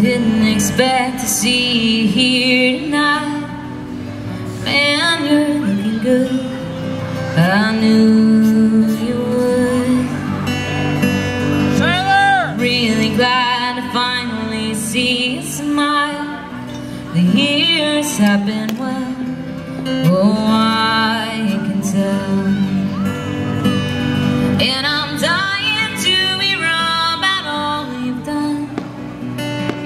Didn't expect to see you here tonight. Man, you're looking good. I knew you would. Sailor! Really glad to finally see you smile. The years have been well Oh, I can tell. And I'm dying to hear about all you've done.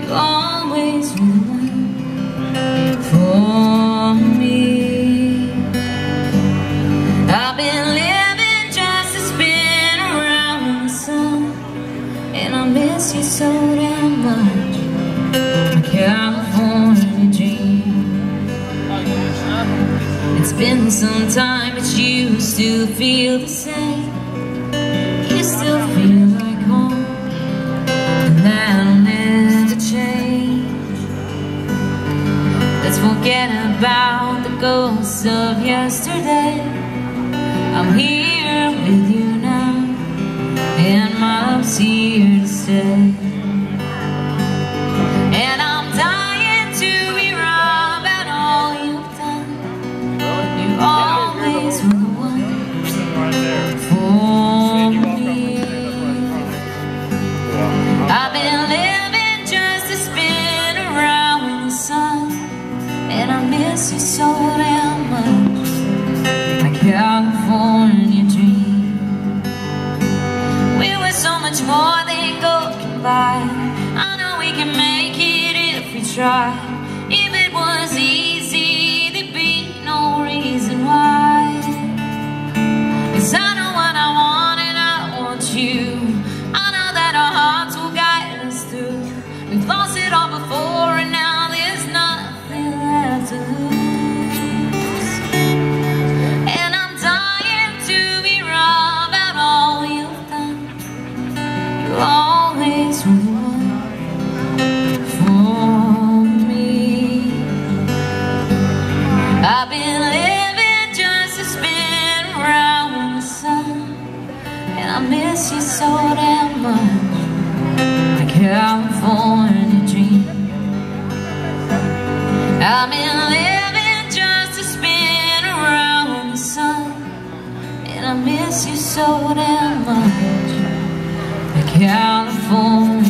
You always were for me. I've been living just to spin around the sun. And I miss you so damn much been some time but you still feel the same. You still feel like home And that'll never change. Let's forget about the ghosts of yesterday. I'm here always the one for me. I've been living just to spin around the sun And I miss you so damn much. My California dream. We were so much more than gold can buy I know we can make it if we try I miss you so damn much. My California dream. I've been living just to spin around the sun. And I miss you so damn much. My California